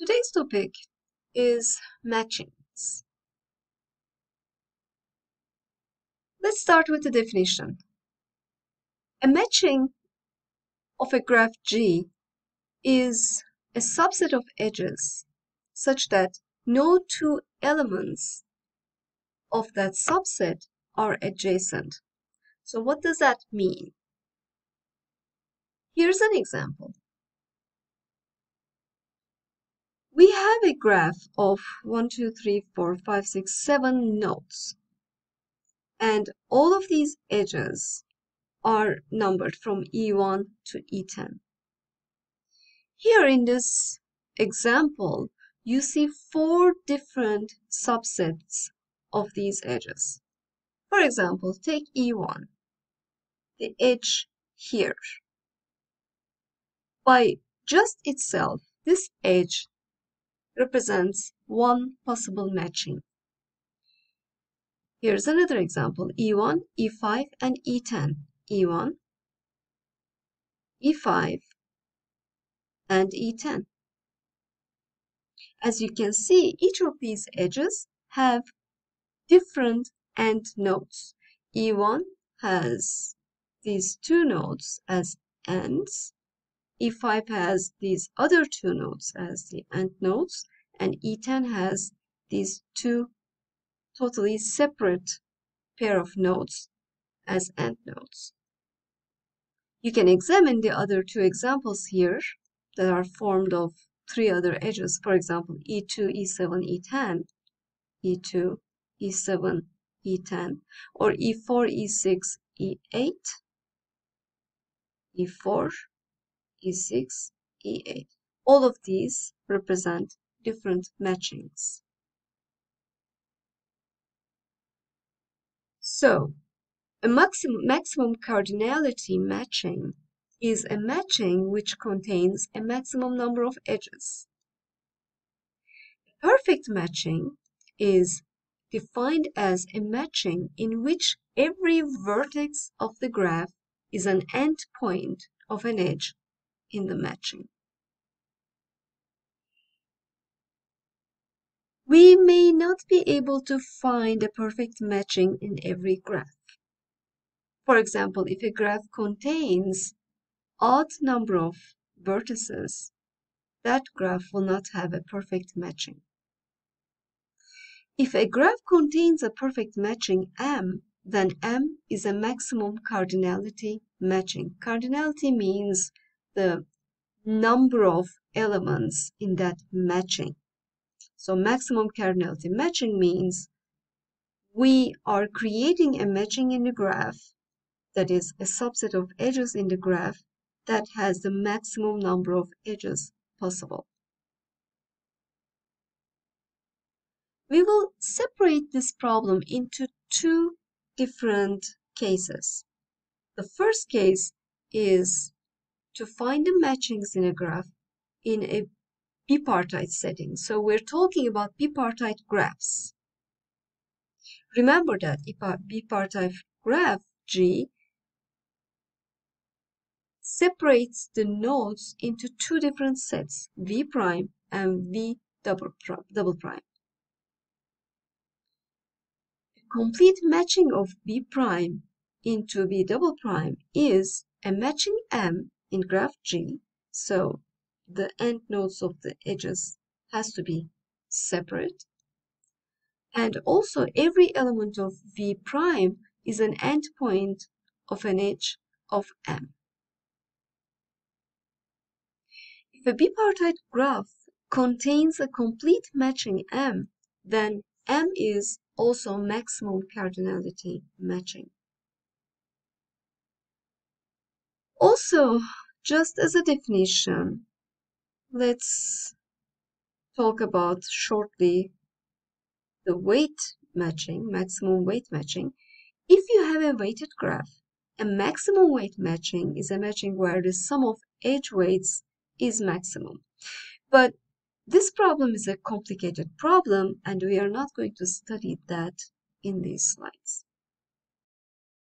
Today's topic is matchings. Let's start with the definition. A matching of a graph G is a subset of edges such that no two elements of that subset are adjacent. So what does that mean? Here's an example. We have a graph of 1, 2, 3, 4, 5, 6, 7 nodes. And all of these edges are numbered from E1 to E10. Here in this example, you see four different subsets of these edges. For example, take E1, the edge here. By just itself, this edge represents one possible matching. Here's another example, E1, E5, and E10. E1, E5, and E10. As you can see, each of these edges have different end nodes. E1 has these two nodes as ends, E5 has these other two nodes as the end nodes, and E10 has these two totally separate pair of nodes as end nodes. You can examine the other two examples here that are formed of three other edges. For example, E2, E7, E10, E2, E7, E10, or E4, E6, E8, E4, E6, E8. All of these represent different matchings. So, a maximum, maximum cardinality matching is a matching which contains a maximum number of edges. Perfect matching is defined as a matching in which every vertex of the graph is an endpoint of an edge in the matching. We may not be able to find a perfect matching in every graph. For example, if a graph contains odd number of vertices, that graph will not have a perfect matching. If a graph contains a perfect matching M, then M is a maximum cardinality matching. Cardinality means the number of elements in that matching. So maximum cardinality matching means we are creating a matching in the graph that is a subset of edges in the graph that has the maximum number of edges possible. We will separate this problem into two different cases. The first case is to find the matchings in a graph in a bipartite setting. So we're talking about bipartite graphs. Remember that a bipartite graph G separates the nodes into two different sets, V prime and V double, double prime. Complete matching of V prime into V double prime is a matching M in graph G, so the end nodes of the edges has to be separate. And also every element of V prime is an endpoint of an edge of M. If a bipartite graph contains a complete matching M, then M is also maximum cardinality matching. Also, just as a definition, let's talk about shortly the weight matching, maximum weight matching. If you have a weighted graph, a maximum weight matching is a matching where the sum of edge weights is maximum. But this problem is a complicated problem and we are not going to study that in these slides.